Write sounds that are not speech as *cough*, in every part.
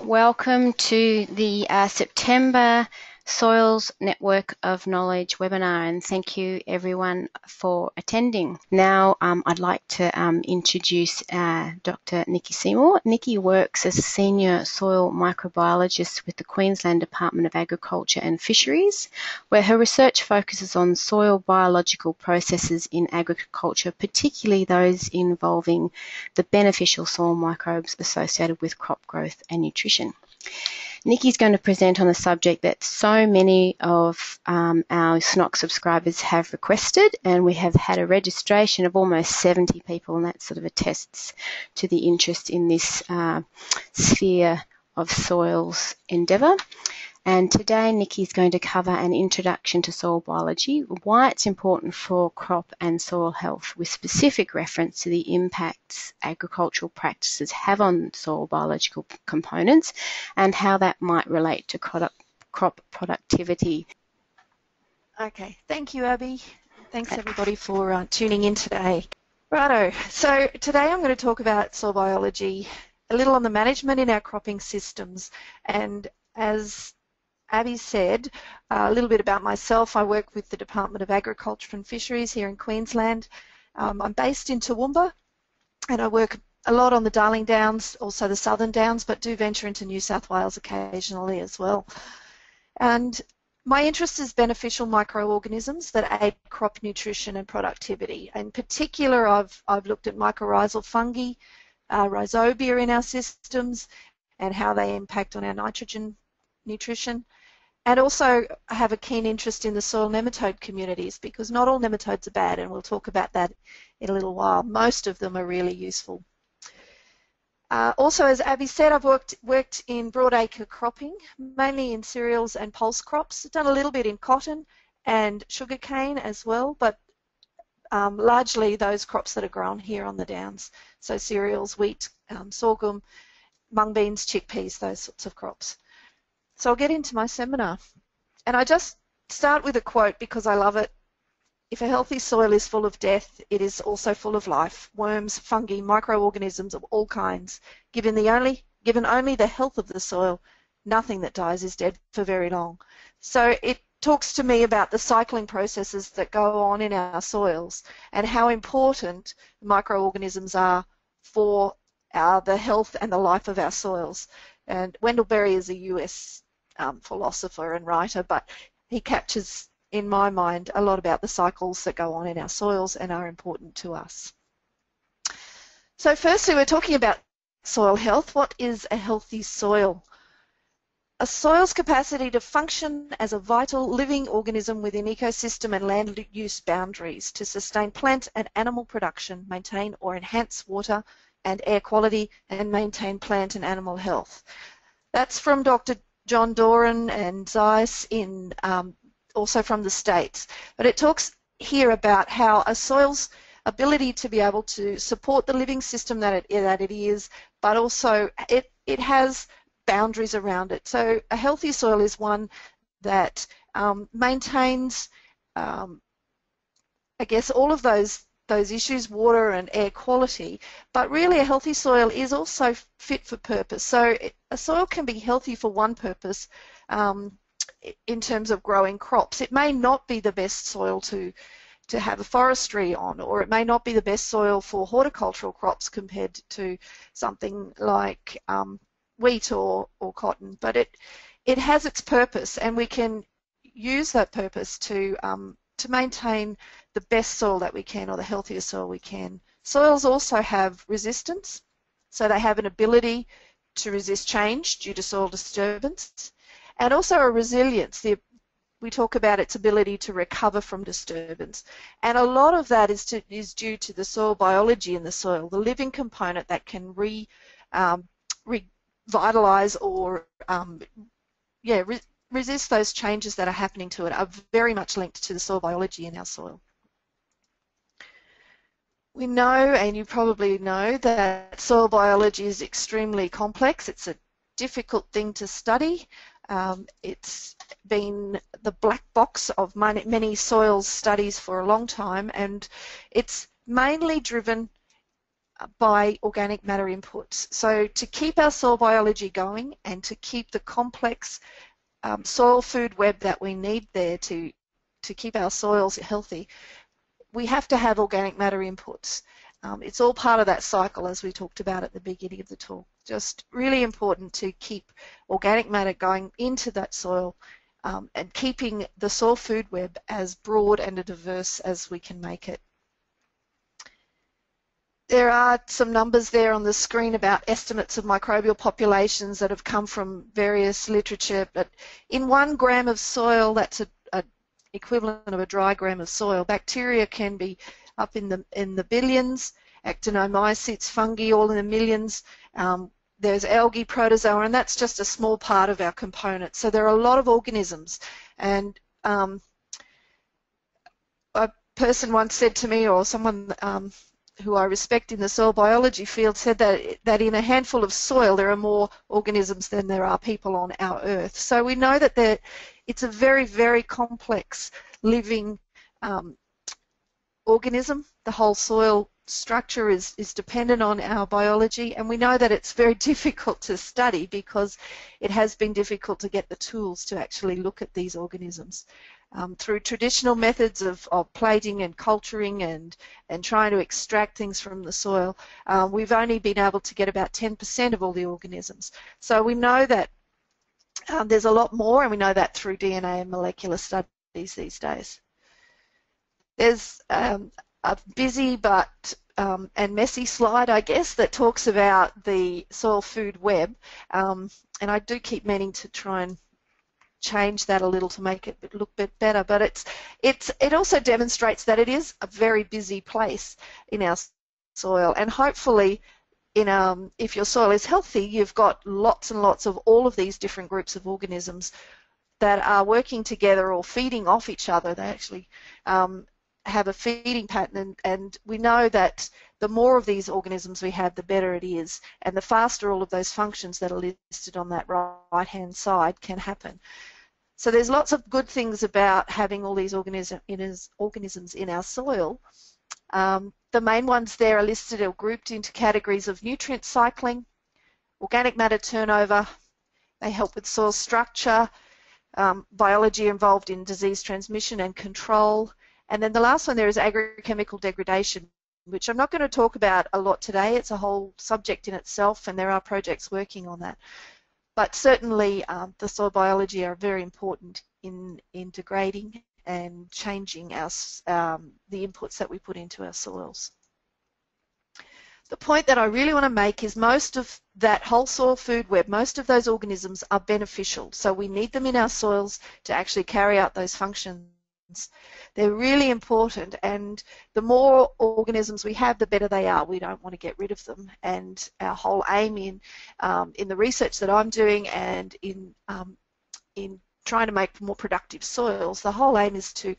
Welcome to the uh, September Soils Network of Knowledge webinar and thank you everyone for attending. Now um, I'd like to um, introduce uh, Dr Nikki Seymour. Nikki works as a Senior Soil Microbiologist with the Queensland Department of Agriculture and Fisheries where her research focuses on soil biological processes in agriculture, particularly those involving the beneficial soil microbes associated with crop growth and nutrition. Nikki's going to present on a subject that so many of um, our SNoK subscribers have requested, and we have had a registration of almost 70 people, and that sort of attests to the interest in this uh, sphere of soils endeavour. And today Nikki is going to cover an introduction to soil biology, why it's important for crop and soil health with specific reference to the impacts agricultural practices have on soil biological components and how that might relate to crop productivity. Okay, thank you Abby. Thanks everybody for uh, tuning in today. Righto, so today I'm going to talk about soil biology, a little on the management in our cropping systems and as Abby said, uh, a little bit about myself. I work with the Department of Agriculture and Fisheries here in Queensland. Um, I'm based in Toowoomba and I work a lot on the Darling Downs, also the Southern Downs, but do venture into New South Wales occasionally as well. And my interest is beneficial microorganisms that aid crop nutrition and productivity. In particular, I've, I've looked at mycorrhizal fungi, uh, rhizobia in our systems, and how they impact on our nitrogen nutrition. And also have a keen interest in the soil nematode communities because not all nematodes are bad and we'll talk about that in a little while. Most of them are really useful. Uh, also, as Abby said, I've worked, worked in broadacre cropping, mainly in cereals and pulse crops. I've done a little bit in cotton and sugarcane as well, but um, largely those crops that are grown here on the downs. So cereals, wheat, um, sorghum, mung beans, chickpeas, those sorts of crops. So I'll get into my seminar. And I just start with a quote because I love it. If a healthy soil is full of death, it is also full of life. Worms, fungi, microorganisms of all kinds. Given the only given only the health of the soil, nothing that dies is dead for very long. So it talks to me about the cycling processes that go on in our soils and how important microorganisms are for our, the health and the life of our soils. And Wendell Berry is a US um, philosopher and writer, but he captures, in my mind, a lot about the cycles that go on in our soils and are important to us. So firstly, we're talking about soil health. What is a healthy soil? A soil's capacity to function as a vital living organism within ecosystem and land use boundaries to sustain plant and animal production, maintain or enhance water and air quality, and maintain plant and animal health. That's from Dr. John Doran and Zeiss in um, also from the States. But it talks here about how a soil's ability to be able to support the living system that it, that it is, but also it, it has boundaries around it. So a healthy soil is one that um, maintains, um, I guess, all of those those issues, water and air quality, but really a healthy soil is also fit for purpose. So a soil can be healthy for one purpose um, in terms of growing crops. It may not be the best soil to to have a forestry on, or it may not be the best soil for horticultural crops compared to something like um, wheat or, or cotton, but it it has its purpose, and we can use that purpose to um, to maintain the best soil that we can or the healthiest soil we can. Soils also have resistance, so they have an ability to resist change due to soil disturbance, and also a resilience. The, we talk about its ability to recover from disturbance, and a lot of that is, to, is due to the soil biology in the soil, the living component that can re, um, revitalize or um, yeah, re resist those changes that are happening to it are very much linked to the soil biology in our soil. We know, and you probably know, that soil biology is extremely complex. It's a difficult thing to study. Um, it's been the black box of many, soils studies for a long time, and it's mainly driven by organic matter inputs. So to keep our soil biology going and to keep the complex um, soil food web that we need there to, to keep our soils healthy, we have to have organic matter inputs. Um, it's all part of that cycle as we talked about at the beginning of the talk. Just really important to keep organic matter going into that soil um, and keeping the soil food web as broad and diverse as we can make it. There are some numbers there on the screen about estimates of microbial populations that have come from various literature, but in one gram of soil, that's a equivalent of a dry gram of soil, bacteria can be up in the in the billions, actinomycetes, fungi, all in the millions. Um, there's algae, protozoa, and that's just a small part of our components. So there are a lot of organisms, and um, a person once said to me, or someone um, who I respect in the soil biology field said that that in a handful of soil there are more organisms than there are people on our earth. So we know that there, it's a very, very complex living um, organism. The whole soil structure is, is dependent on our biology and we know that it's very *laughs* difficult to study because it has been difficult to get the tools to actually look at these organisms um, through traditional methods of, of plating and culturing and, and trying to extract things from the soil, uh, we've only been able to get about 10% of all the organisms. So we know that um, there's a lot more, and we know that through DNA and molecular studies these days. There's um, a busy but um, and messy slide, I guess, that talks about the soil food web. Um, and I do keep meaning to try and change that a little to make it look a bit better. But it's it's it also demonstrates that it is a very busy place in our soil, and hopefully. In, um, if your soil is healthy, you've got lots and lots of all of these different groups of organisms that are working together or feeding off each other. They actually um, have a feeding pattern, and, and, we know that the more of these organisms we have, the better it is, and the faster all of those functions that are listed on that right-hand side can happen. So there's lots of good things about having all these organism, organisms in our soil. Um, the main ones there are listed or grouped into categories of nutrient cycling, organic matter turnover, they help with soil structure, um, biology involved in disease transmission and control, and then the last one there is agrochemical degradation, which I'm not going to talk about a lot today. It's a whole subject in itself, and there are projects working on that. But certainly um, the soil biology are very important in, in degrading and changing our, um, the inputs that we put into our soils. The point that I really want to make is most of that whole soil food web, most of those organisms are beneficial. So we need them in our soils to actually carry out those functions they're really important and the more organisms we have, the better they are. We don't want to get rid of them and our whole aim in, um, in the research that I'm doing and in, um, in trying to make more productive soils, the whole aim is to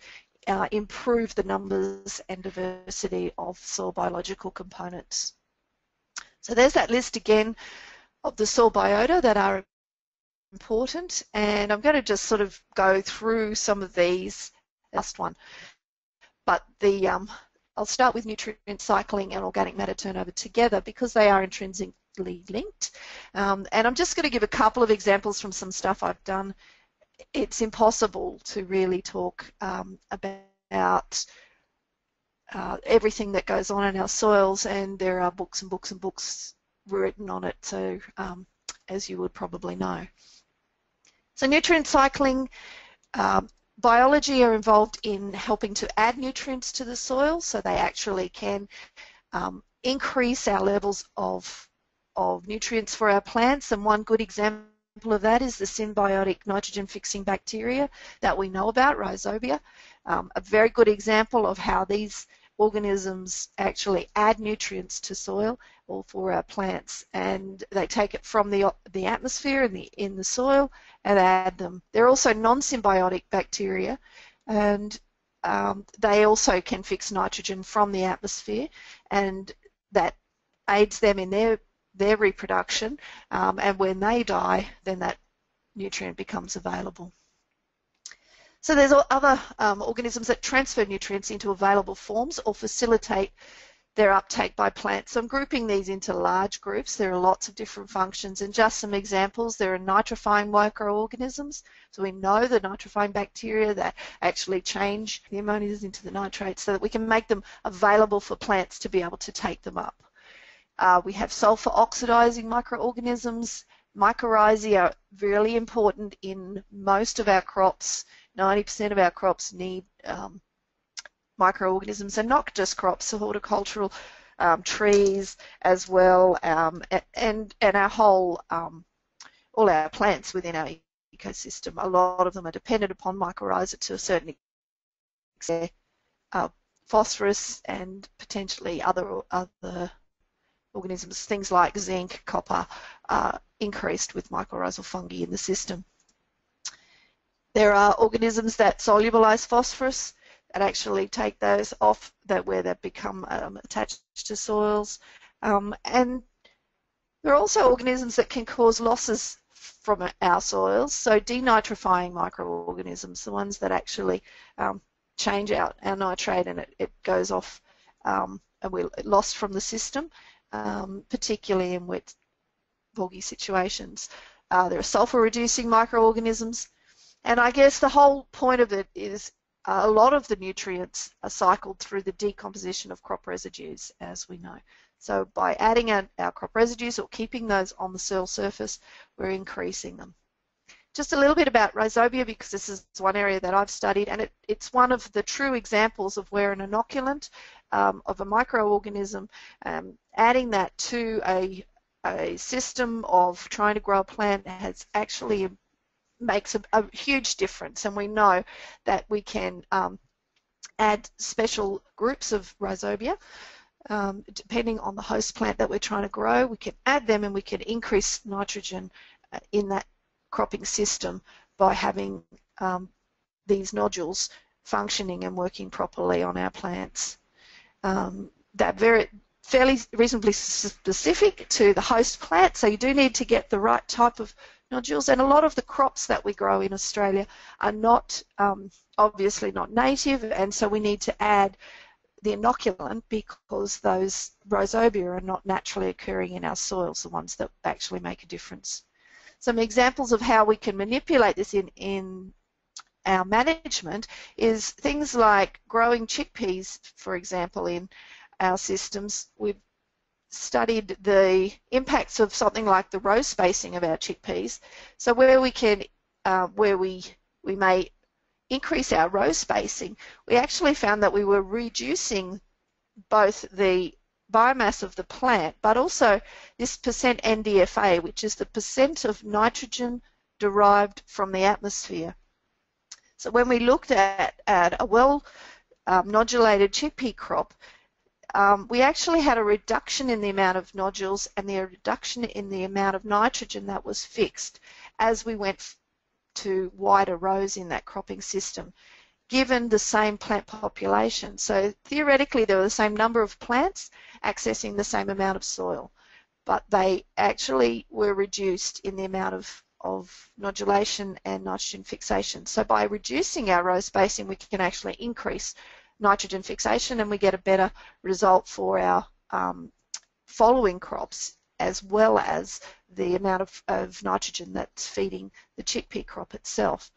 uh, improve the numbers and diversity of soil biological components. So there's that list again of the soil biota that are important and I'm going to just sort of go through some of these last one. But the um, I'll start with nutrient cycling and organic matter turnover together because they are intrinsically linked. Um, and I'm just going to give a couple of examples from some stuff I've done. It's impossible to really talk um, about uh, everything that goes on in our soils, and there are books and books and books written on it, so um, as you would probably know. So nutrient cycling um, biology are involved in helping to add nutrients to the soil so they actually can um, increase our levels of, of nutrients for our plants and one good example of that is the symbiotic nitrogen fixing bacteria that we know about, rhizobia. Um, a very good example of how these organisms actually add nutrients to soil or for our plants and they take it from the, the atmosphere in the, in the soil and add them. They're also non-symbiotic bacteria and um, they also can fix nitrogen from the atmosphere and that aids them in their, their reproduction um, and when they die then that nutrient becomes available. So there's other um, organisms that transfer nutrients into available forms or facilitate their uptake by plants. So I'm grouping these into large groups. There are lots of different functions and just some examples. There are nitrifying microorganisms. So we know the nitrifying bacteria that actually change the ammonias into the nitrates so that we can make them available for plants to be able to take them up. Uh, we have sulfur oxidizing microorganisms. Mycorrhizae are really important in most of our crops. 90% of our crops need um, microorganisms and not just crops, so horticultural um, trees as well, um, and and our whole um, all our plants within our ecosystem. A lot of them are dependent upon mycorrhiza to a certain extent. Uh, phosphorus and potentially other other organisms, things like zinc, copper, are increased with mycorrhizal fungi in the system. There are organisms that solubilize phosphorus that actually take those off that where they've become um, attached to soils. Um, and there are also organisms that can cause losses from our soils. So denitrifying microorganisms, the ones that actually um, change out our nitrate and it, it goes off um, and we're lost from the system, um, particularly in wet, boggy situations. Uh, there are sulfur-reducing microorganisms, and I guess the whole point of it is uh, a lot of the nutrients are cycled through the decomposition of crop residues, as we know. So by adding our, our crop residues or keeping those on the soil surface, we're increasing them. Just a little bit about rhizobia because this is one area that I've studied and it, it's one of the true examples of where an inoculant um, of a microorganism, um, adding that to a, a system of trying to grow a plant has actually makes a, a, huge difference and we know that we can um, add special groups of rhizobia um, depending on the host plant that we're trying to grow we can add them and we can increase nitrogen uh, in that cropping system by having um, these nodules functioning and working properly on our plants. Um, they're very fairly reasonably specific to the host plant so you do need to get the right type of nodules. And a lot of the crops that we grow in Australia are not, um, obviously not native, and so we need to add the inoculant because those rhizobia are not naturally occurring in our soils, the ones that actually make a difference. Some examples of how we can manipulate this in, in our management is things like growing chickpeas, for example, in our systems. We've studied the impacts of something like the row spacing of our chickpeas. So where we can, uh, where we we may increase our row spacing, we actually found that we were reducing both the biomass of the plant, but also this percent NDFA, which is the percent of nitrogen derived from the atmosphere. So when we looked at, at a well um, nodulated chickpea crop, um, we actually had a reduction in the amount of nodules and the reduction in the amount of nitrogen that was fixed as we went to wider rows in that cropping system given the same plant population. So theoretically there were the same number of plants accessing the same amount of soil, but they actually were reduced in the amount of, of nodulation and nitrogen fixation. So by reducing our row spacing we can actually increase nitrogen fixation and we get a better result for our um, following crops as well as the amount of, of nitrogen that's feeding the chickpea crop itself.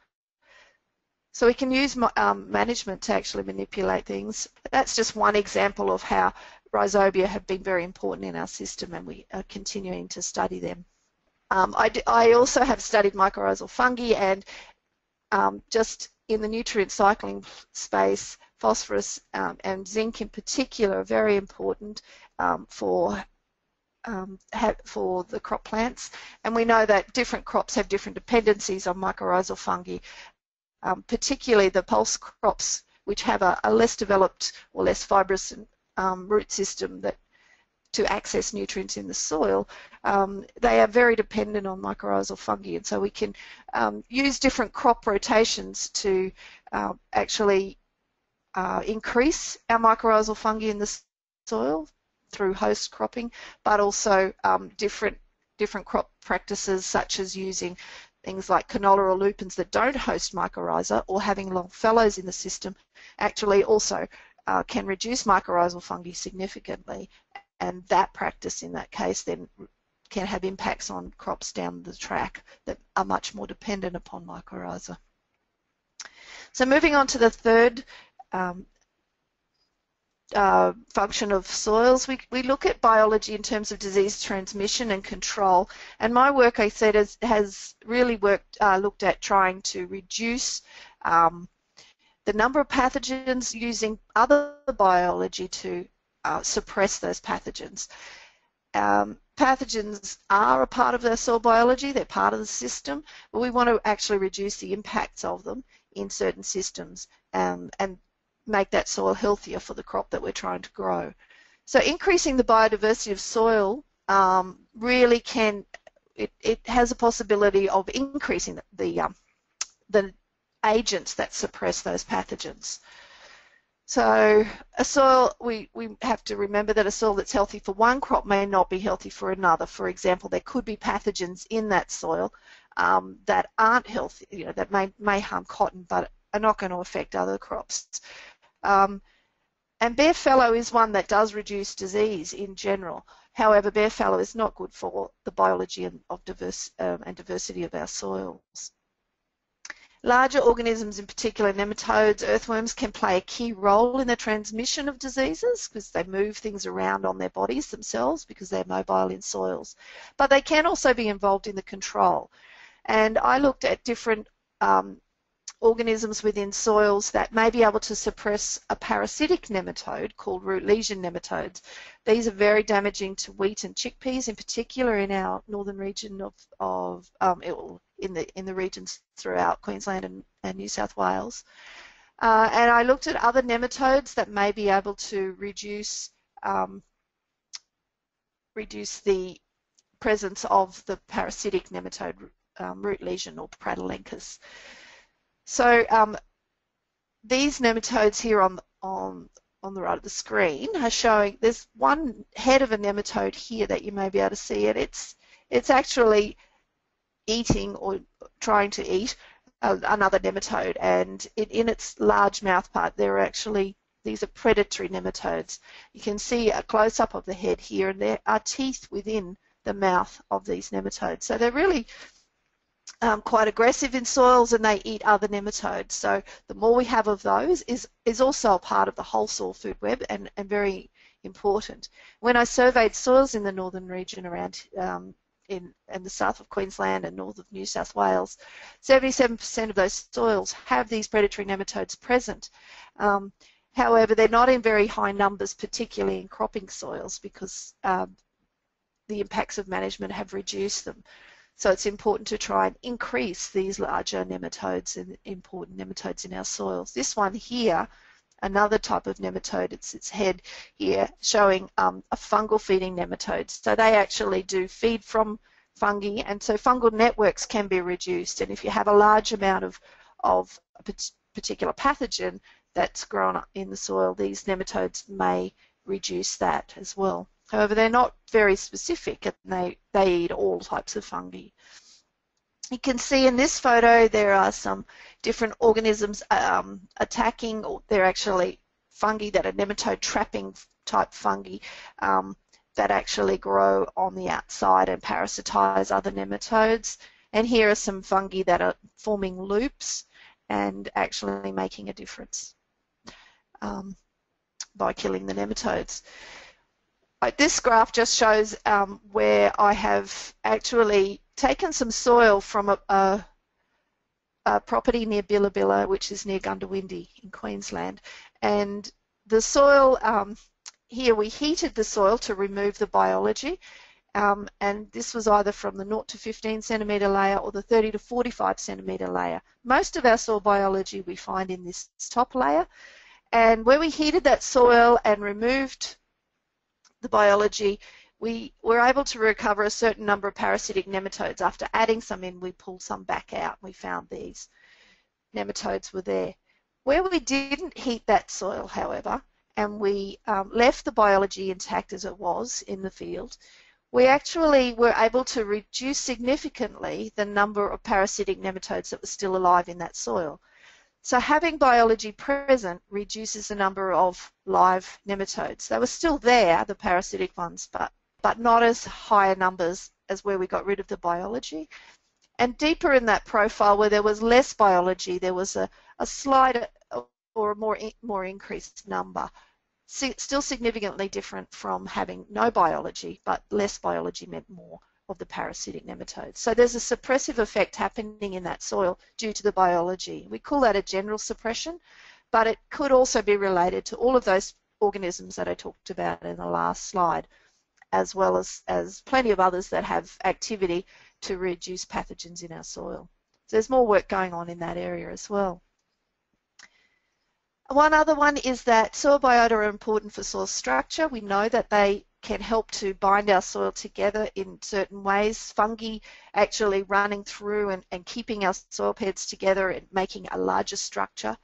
So we can use um, management to actually manipulate things. That's just one example of how rhizobia have been very important in our system and we are continuing to study them. Um, I, I, also have studied mycorrhizal fungi and um, just in the nutrient cycling space, phosphorus um, and zinc in particular are very important um, for um, for the crop plants. And we know that different crops have different dependencies on mycorrhizal fungi. Um, particularly the pulse crops which have a, a less developed or less fibrous um, root system that to access nutrients in the soil, um, they are very dependent on mycorrhizal fungi. And so we can um, use different crop rotations to uh, actually uh, increase our mycorrhizal fungi in the soil through host cropping, but also um, different different crop practices such as using things like canola or lupins that don't host mycorrhiza or having long fallows in the system actually also uh, can reduce mycorrhizal fungi significantly, and that practice in that case then can have impacts on crops down the track that are much more dependent upon mycorrhiza. So moving on to the third um, uh, function of soils, we, we look at biology in terms of disease transmission and control. And my work, I said, has, has really worked, uh, looked at trying to reduce um, the number of pathogens using other biology to uh, suppress those pathogens. Um, pathogens are a part of our soil biology, they're part of the system, but we want to actually reduce the impacts of them in certain systems um, and make that soil healthier for the crop that we're trying to grow. So increasing the biodiversity of soil um, really can, it, it, has a possibility of increasing the, the, um, the agents that suppress those pathogens. So a soil, we, we have to remember that a soil that's healthy for one crop may not be healthy for another. For example, there could be pathogens in that soil um, that aren't healthy, you know, that may, may harm cotton but are not going to affect other crops. Um, and bare fallow is one that does reduce disease in general. However, bare fallow is not good for the biology and, of diverse, um, and diversity of our soils. Larger organisms, in particular nematodes, earthworms, can play a key role in the transmission of diseases because they move things around on their bodies themselves because they're mobile in soils. But they can also be involved in the control. And I looked at different um, organisms within soils that may be able to suppress a parasitic nematode called root lesion nematodes. These are very damaging to wheat and chickpeas, in particular in our northern region of, of um, in the in the regions throughout Queensland and, and New South Wales. Uh, and I looked at other nematodes that may be able to reduce um, reduce the presence of the parasitic nematode um, root lesion or Pratylenchus. So um, these nematodes here on on on the right of the screen are showing there's one head of a nematode here that you may be able to see and it's it's actually eating or trying to eat another nematode and it, in its large mouth part there are actually these are predatory nematodes. You can see a close-up of the head here and there are teeth within the mouth of these nematodes. So they're really um, quite aggressive in soils and they eat other nematodes. So the more we have of those is, is also a part of the whole soil food web and, and very important. When I surveyed soils in the northern region around um, in, in the south of Queensland and north of New South Wales, 77% of those soils have these predatory nematodes present. Um, however, they're not in very high numbers, particularly in cropping soils, because um, the impacts of management have reduced them. So it's important to try and increase these larger nematodes and important nematodes in our soils. This one here, another type of nematode, it's its head here showing um, a fungal feeding nematode. So they actually do feed from fungi and so fungal networks can be reduced and if you have a large amount of, of a particular pathogen that's grown in the soil, these nematodes may reduce that as well. However, they're not very specific and they, they eat all types of fungi. You can see in this photo there are some different organisms um, attacking, or they're actually fungi that are nematode trapping type fungi um, that actually grow on the outside and parasitize other nematodes. And here are some fungi that are forming loops and actually making a difference um, by killing the nematodes this graph just shows um, where I have actually taken some soil from a, a, a, property near Billa Billa, which is near Goondiwindi in Queensland. And the soil, um, here we heated the soil to remove the biology. Um, and this was either from the 0 to 15 centimetre layer or the 30 to 45 centimetre layer. Most of our soil biology we find in this top layer. And where we heated that soil and removed the biology, we were able to recover a certain number of parasitic nematodes. After adding some in, we pulled some back out. And we found these nematodes were there. Where we didn't heat that soil, however, and we um, left the biology intact as it was in the field, we actually were able to reduce significantly the number of parasitic nematodes that were still alive in that soil. So having biology present reduces the number of live nematodes. They were still there, the parasitic ones, but, but not as high numbers as where we got rid of the biology. And deeper in that profile where there was less biology, there was a, a slight or a more, more increased number. Still significantly different from having no biology, but less biology meant more of the parasitic nematodes. So there's a suppressive effect happening in that soil due to the biology. We call that a general suppression, but it could also be related to all of those organisms that I talked about in the last slide, as well as, as plenty of others that have activity to reduce pathogens in our soil. So there's more work going on in that area as well. One other one is that soil biota are important for soil structure. We know that they can help to bind our soil together in certain ways. Fungi actually running through and, and keeping our soil beds together and making a larger structure.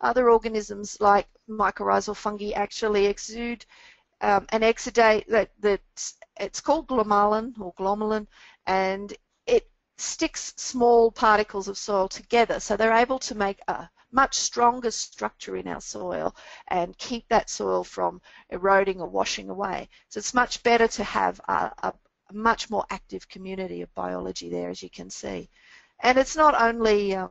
Other organisms like mycorrhizal fungi actually exude um, an exudate that, that it's called glomalin or glomalin and it sticks small particles of soil together so they're able to make a much stronger structure in our soil and keep that soil from eroding or washing away. So it's much better to have a, a, much more active community of biology there, as you can see. And it's not only um,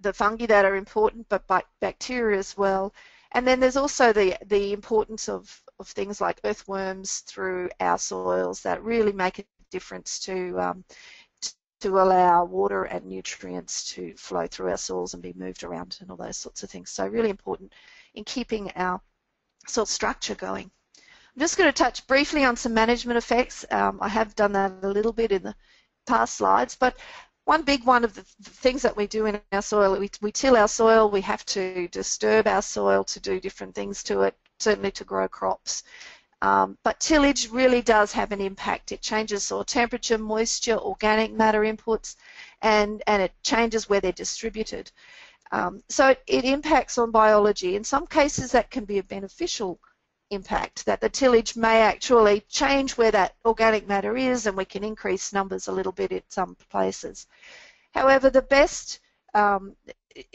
the fungi that are important, but bacteria as well. And then there's also the, the importance of, of things like earthworms through our soils that really make a difference to um, to allow water and nutrients to flow through our soils and be moved around and all those sorts of things. So really important in keeping our soil structure going. I'm just going to touch briefly on some management effects. Um, I have done that a little bit in the past slides, but one big one of the things that we do in our soil, we, we till our soil, we have to disturb our soil to do different things to it, certainly to grow crops. Um, but tillage really does have an impact. It changes soil temperature, moisture, organic matter inputs, and, and it changes where they're distributed. Um, so it, it, impacts on biology. In some cases that can be a beneficial impact, that the tillage may actually change where that organic matter is and we can increase numbers a little bit in some places. However, the best um,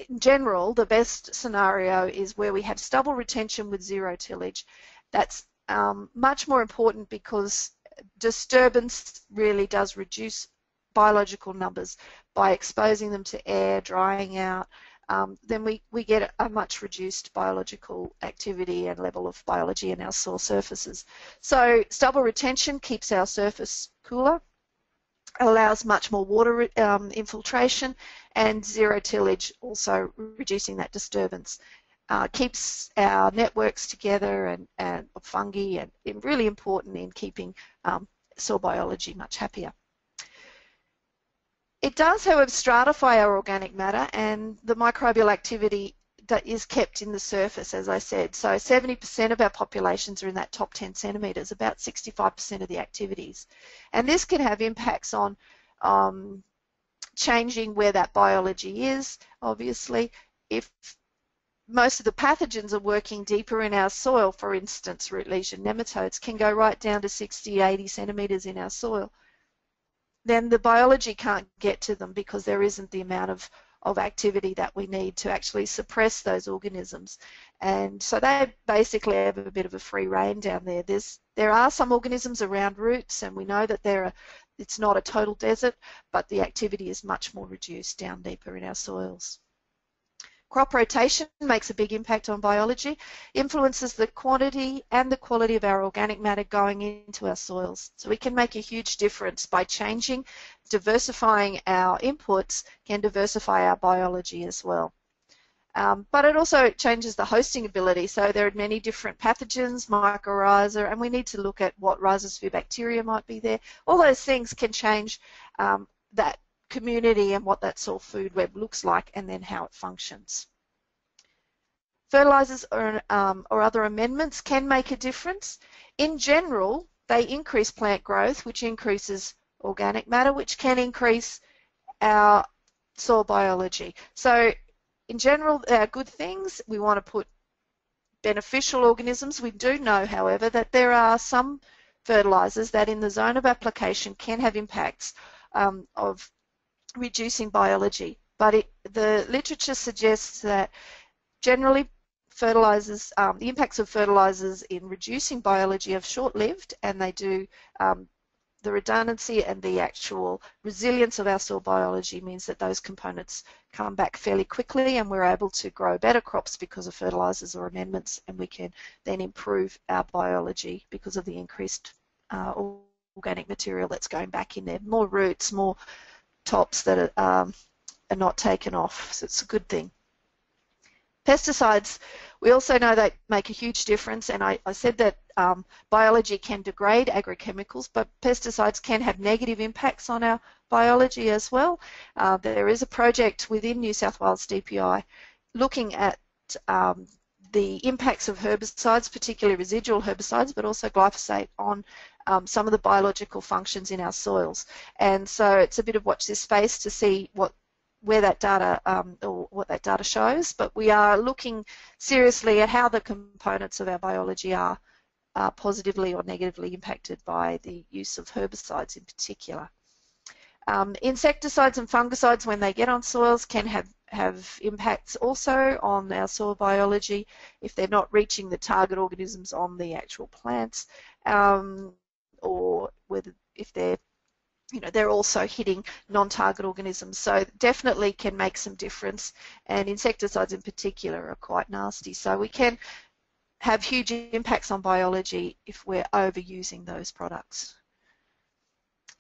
in general, the best scenario is where we have stubble retention with zero tillage. That's um, much more important because disturbance really does reduce biological numbers by exposing them to air, drying out, um, then we, we get a much reduced biological activity and level of biology in our soil surfaces. So stubble retention keeps our surface cooler, allows much more water um, infiltration, and zero tillage also reducing that disturbance uh, keeps our networks together and, and fungi and, and, really important in keeping um, soil biology much happier. It does, however, stratify our organic matter and the microbial activity that is kept in the surface, as I said. So 70% of our populations are in that top 10 centimetres, about 65% of the activities. And this can have impacts on um, changing where that biology is, obviously. If most of the pathogens are working deeper in our soil, for instance, root lesion nematodes can go right down to 60, 80 centimetres in our soil. Then the biology can't get to them because there isn't the amount of, of activity that we need to actually suppress those organisms. And so they basically have a bit of a free reign down there. There's, there are some organisms around roots and we know that there are, it's not a total desert, but the activity is much more reduced down deeper in our soils. Crop rotation makes a big impact on biology, influences the quantity and the quality of our organic matter going into our soils. So we can make a huge difference by changing, diversifying our inputs can diversify our biology as well. Um, but it also changes the hosting ability. So there are many different pathogens, mycorrhiza, and we need to look at what rhizosphere bacteria might be there. All those things can change um, that community and what that soil food web looks like and then how it functions. Fertilizers or, um, or other amendments can make a difference. In general, they increase plant growth, which increases organic matter, which can increase our soil biology. So in general, they are good things. We want to put beneficial organisms. We do know, however, that there are some fertilizers that in the zone of application can have impacts um, of reducing biology. but it, the literature suggests that generally fertilizers, um, the impacts of fertilizers in reducing biology are short-lived and they do um, the redundancy and the actual resilience of our soil biology means that those components come back fairly quickly and we're able to grow better crops because of fertilizers or amendments and we can then improve our biology because of the increased uh, organic material that's going back in there. More roots, more tops that are, um, are not taken off, so it's a good thing. Pesticides, we also know they make a huge difference, and I, I said that um, biology can degrade agrochemicals, but pesticides can have negative impacts on our biology as well. Uh, there is a project within New South Wales DPI looking at um, the impacts of herbicides, particularly residual herbicides, but also glyphosate on um, some of the biological functions in our soils. And so it's a bit of watch this space to see what where that data um, or what that data shows, but we are looking seriously at how the components of our biology are uh, positively or negatively impacted by the use of herbicides in particular. Um, insecticides and fungicides, when they get on soils, can have, have impacts also on our soil biology if they're not reaching the target organisms on the actual plants, um, or whether if they're you know, they're also hitting non-target organisms, so definitely can make some difference. And insecticides in particular are quite nasty, so we can have huge impacts on biology if we're overusing those products.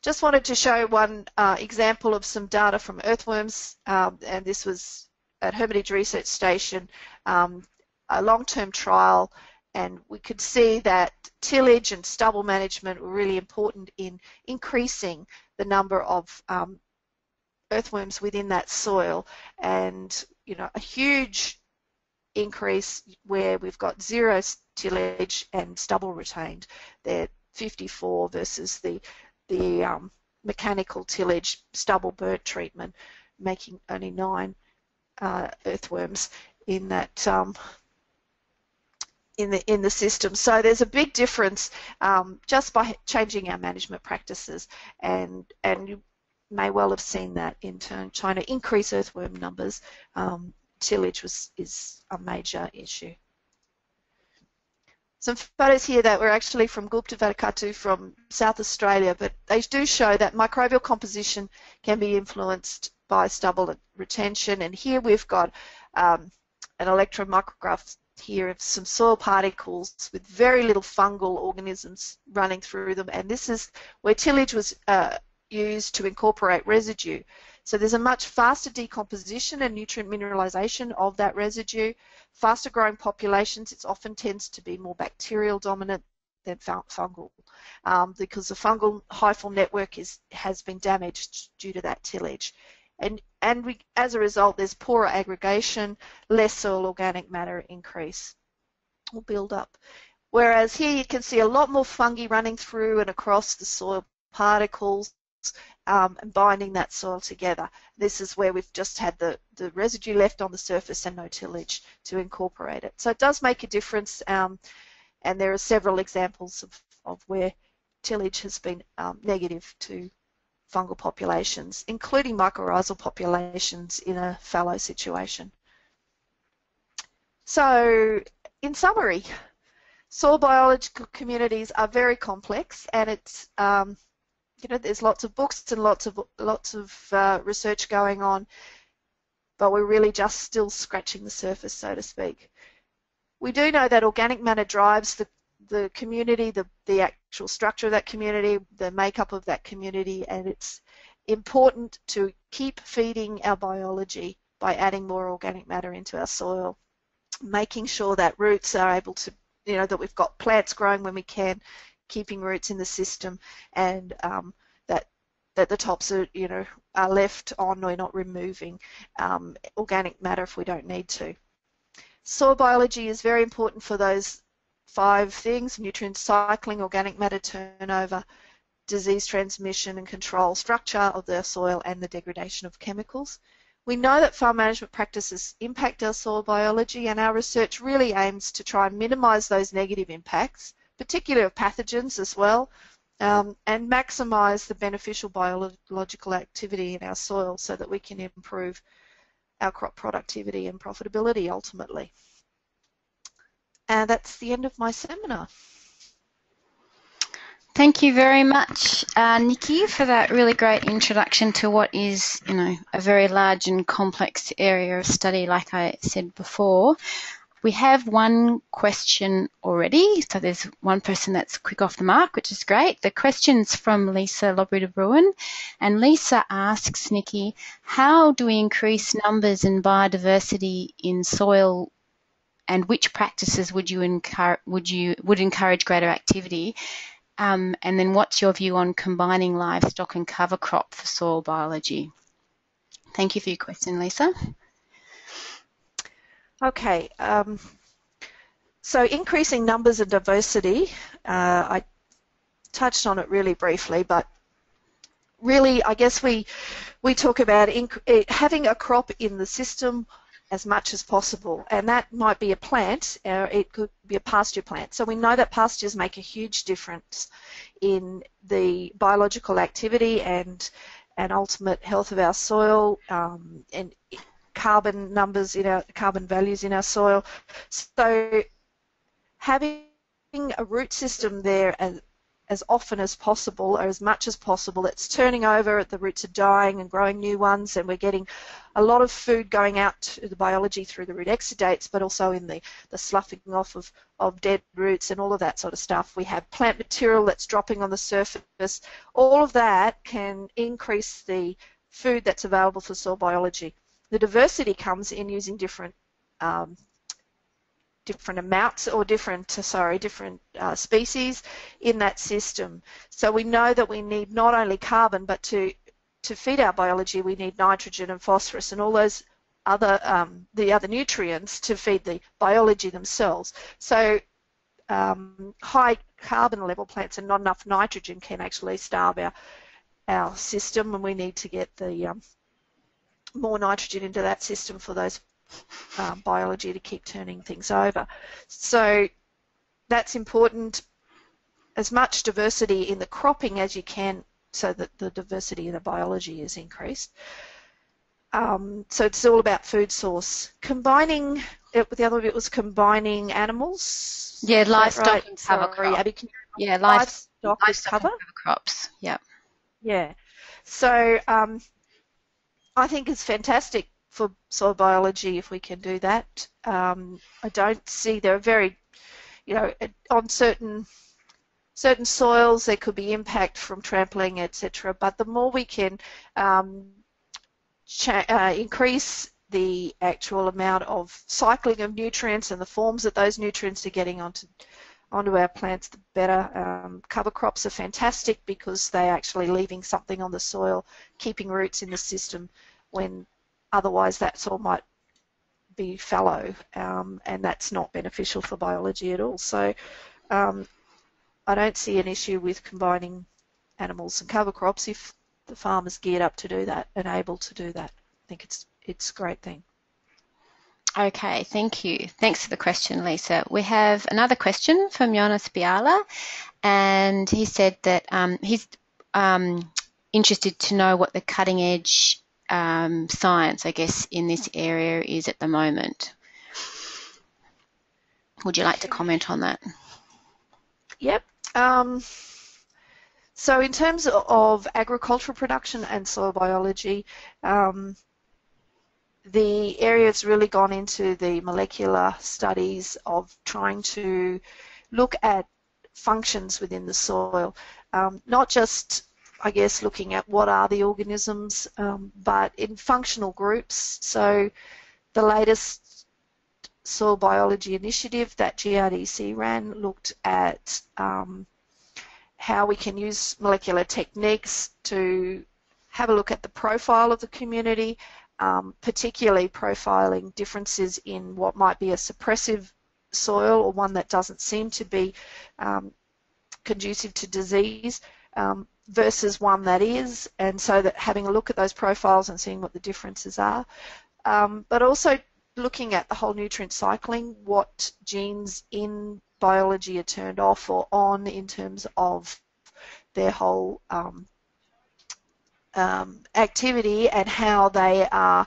Just wanted to show one uh, example of some data from earthworms, um, and this was at Hermitage Research Station, um, a long-term trial and we could see that tillage and stubble management were really important in increasing the number of um, earthworms within that soil. And you know a huge increase where we've got zero tillage and stubble retained. They're 54 versus the the um, mechanical tillage stubble burnt treatment making only nine uh, earthworms in that um, in the in the system. So there's a big difference um, just by changing our management practices, and and you may well have seen that in turn to increase earthworm numbers. Um, tillage was is a major issue. Some photos here that were actually from Gupta Vadakattu from South Australia, but they do show that microbial composition can be influenced by stubble retention. And here we've got um, an electron micrograph here of some soil particles with very little fungal organisms running through them and this is where tillage was uh, used to incorporate residue. So there's a much faster decomposition and nutrient mineralization of that residue. Faster growing populations, it often tends to be more bacterial dominant than fungal um, because the fungal hyphal network is, has been damaged due to that tillage and and we, as a result, there's poorer aggregation, less soil organic matter increase or build up. Whereas here you can see a lot more fungi running through and across the soil particles um, and binding that soil together. This is where we've just had the, the residue left on the surface and no tillage to incorporate it. So it does make a difference um, and there are several examples of, of where tillage has been um, negative to fungal populations, including mycorrhizal populations in a fallow situation. So, in summary, soil biological communities are very complex, and it's um, you know there's lots of books and lots of lots of uh, research going on, but we're really just still scratching the surface, so to speak. We do know that organic matter drives the the community, the, the actual structure of that community, the makeup of that community, and it's important to keep feeding our biology by adding more organic matter into our soil, making sure that roots are able to, you know, that we've got plants growing when we can, keeping roots in the system, and um, that that the tops are, you know, are left on. We're not removing um, organic matter if we don't need to. Soil biology is very important for those five things, nutrient cycling, organic matter turnover, disease transmission and control, structure of the soil and the degradation of chemicals. We know that farm management practices impact our soil biology and our research really aims to try and minimise those negative impacts, particularly of pathogens as well, um, and maximise the beneficial biological activity in our soil so that we can improve our crop productivity and profitability ultimately. And that's the end of my seminar. Thank you very much, uh, Nikki, for that really great introduction to what is, you know, a very large and complex area of study, like I said before. We have one question already, so there's one person that's quick off the mark, which is great. The question's from Lisa Lobry de Bruyn, and Lisa asks Nikki, how do we increase numbers and biodiversity in soil and which practices would you encourage would you would encourage greater activity? Um, and then what's your view on combining livestock and cover crop for soil biology? Thank you for your question, Lisa. Okay, um, so increasing numbers and diversity, uh, I touched on it really briefly, but really I guess we we talk about eh, having a crop in the system as much as possible and that might be a plant or it could be a pasture plant so we know that pastures make a huge difference in the biological activity and and ultimate health of our soil um, and carbon numbers in our carbon values in our soil. So having a root system there as, as often as possible or as much as possible, it's turning over, at the roots are dying and growing new ones and we're getting a lot of food going out to the biology through the root exudates but also in the, the sloughing off of, of dead roots and all of that sort of stuff. We have plant material that's dropping on the surface. All of that can increase the food that's available for soil biology. The diversity comes in using different um, different amounts or different, sorry, different uh, species in that system. So we know that we need not only carbon, but to to feed our biology, we need nitrogen and phosphorus and all those other um, the other nutrients to feed the biology themselves. So um, high carbon level plants and not enough nitrogen can actually starve our our system, and we need to get the um, more nitrogen into that system for those um, biology to keep turning things over. So that's important. As much diversity in the cropping as you can so that the diversity in the biology is increased. Um, so it's all about food source. Combining, it, the other bit was combining animals. Yeah, livestock right? and cover Sorry, Abby, yeah, livestock, livestock cover? cover crops. Yeah. Yeah. So um, I think it's fantastic for soil biology if we can do that. Um, I don't see there are very, you know, on certain certain soils there could be impact from trampling, etc. But the more we can um, uh, increase the actual amount of cycling of nutrients and the forms that those nutrients are getting onto onto our plants, the better. Um, cover crops are fantastic because they're actually leaving something on the soil, keeping roots in the system when otherwise that soil might be fallow um, and that's not beneficial for biology at all. So um, I don't see an issue with combining animals and cover crops if the farmer's geared up to do that and able to do that. I think it's it's a great thing. Okay, thank you. Thanks for the question, Lisa. We have another question from Jonas Biala, and he said that um, he's um, interested to know what the cutting edge um, science, I guess, in this area is at the moment. Would you like to comment on that? Yep. Um, so in terms of agricultural production and soil biology, um, the area has really gone into the molecular studies of trying to look at functions within the soil, um, not just I guess, looking at what are the organisms, um, but in functional groups. So the latest soil biology initiative that GRDC ran looked at um, how we can use molecular techniques to have a look at the profile of the community, um, particularly profiling differences in what might be a suppressive soil or one that doesn't seem to be um, conducive to disease. Um, versus one that is, and so that having a look at those profiles and seeing what the differences are, um, but also looking at the whole nutrient cycling, what genes in biology are turned off or on in terms of their whole um, um, activity and how they are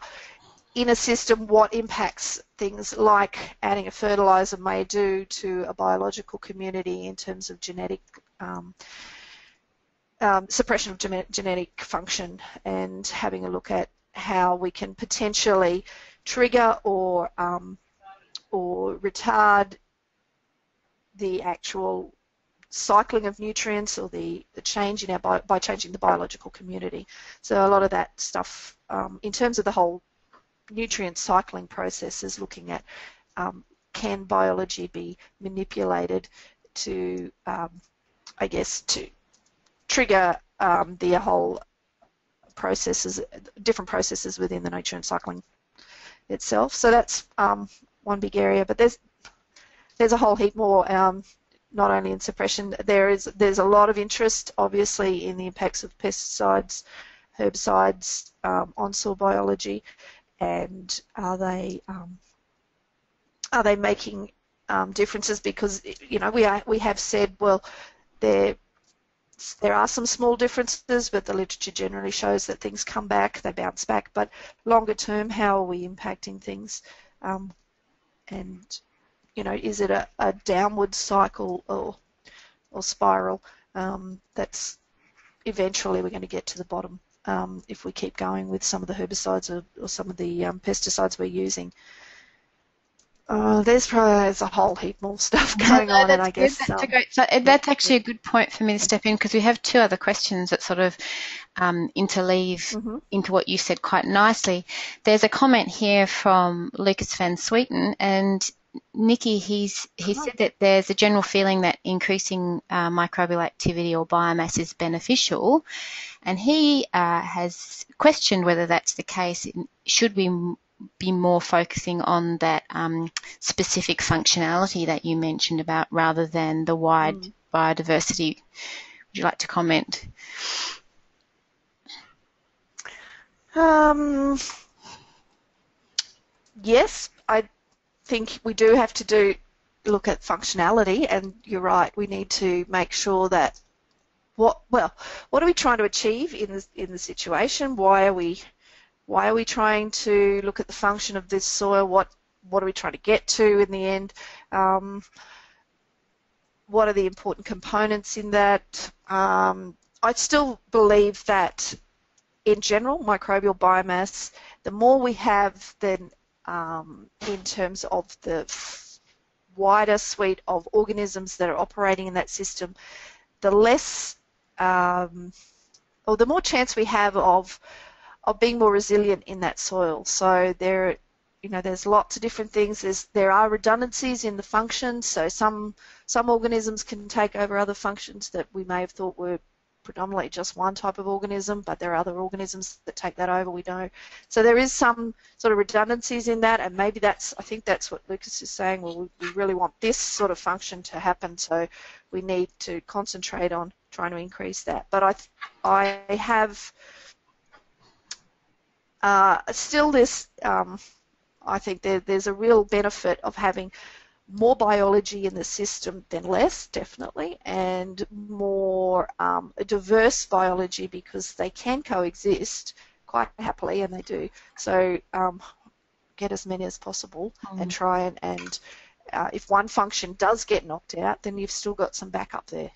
in a system what impacts things like adding a fertilizer may do to a biological community in terms of genetic um, suppression of genetic function and having a look at how we can potentially trigger or um, or retard the actual cycling of nutrients or the, the change in our by, by changing the biological community. So a lot of that stuff um, in terms of the whole nutrient cycling process is looking at um, can biology be manipulated to, um, I guess, to trigger um, the whole processes, different processes within the nutrient cycling itself. So that's um, one big area, but there's there's a whole heap more. Um, not only in suppression, there is there's a lot of interest, obviously, in the impacts of pesticides, herbicides um, on soil biology, and are they um, are they making um, differences? Because you know we are we have said well there there are some small differences, but the literature generally shows that things come back, they bounce back. But longer term, how are we impacting things? Um, and you know, is it a, a downward cycle or or spiral? Um, that's eventually we're going to get to the bottom um, if we keep going with some of the herbicides or, or some of the um, pesticides we're using. Uh, there's probably there's a whole heap more stuff *laughs* going no, on, and I guess that's, um, so uh, that's actually a good point for me to step in because we have two other questions that sort of um, interleave mm-hmm. into what you said quite nicely. There's a comment here from Lucas Van Zwieten, and Nikki, he's he uh-huh. said that there's a general feeling that increasing uh, microbial activity or biomass is beneficial, and he uh, has questioned whether that's the case. Should we be more focusing on that um, specific functionality that you mentioned about rather than the wide mm. biodiversity? Would you like to comment? Um, yes, I think we do have to do look at functionality, and you're right. We need to make sure that what well, what are we trying to achieve in the in the situation? Why are we why are we trying to look at the function of this soil? What what are we trying to get to in the end? Um, what are the important components in that? Um, I still believe that in general, microbial biomass, the more we have then um, in terms of the wider suite of organisms that are operating in that system, the less um, or the more chance we have of of being more resilient in that soil. So there, you know, there's lots of different things. There's, there are redundancies in the functions. So some some organisms can take over other functions that we may have thought were predominantly just one type of organism, but there are other organisms that take that over. We know. So there is some sort of redundancies in that, and maybe that's. I think that's what Lucas is saying. Well, we, really want this sort of function to happen, so we need to concentrate on trying to increase that. But I, I have uh, still, this um, I think there, there's a real benefit of having more biology in the system than less, definitely, and more um, diverse biology because they can coexist quite happily, and they do. So um, get as many as possible mm. and try and, and uh, if one function does get knocked out, then you've still got some backup there.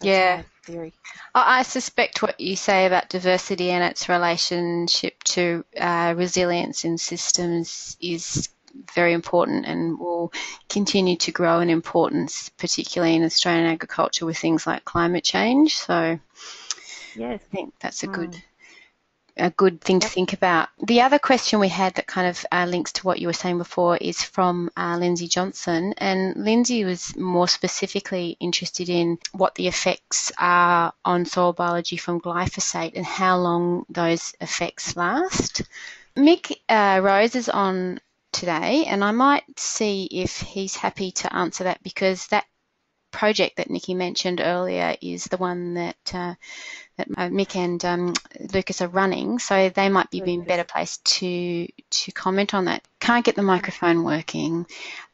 That's yeah. Theory. I suspect what you say about diversity and its relationship to uh, resilience in systems is very important and will continue to grow in importance, particularly in Australian agriculture with things like climate change. So, yes. I think that's a good mm a good thing to think about. The other question we had that kind of uh, links to what you were saying before is from uh, Lindsay Johnson, and Lindsay was more specifically interested in what the effects are on soil biology from glyphosate and how long those effects last. Mick uh, Rose is on today, and I might see if he's happy to answer that because that project that Nikki mentioned earlier is the one that uh, that uh, Mick and um, Lucas are running, so they might be in better place to to comment on that. Can't get the microphone working.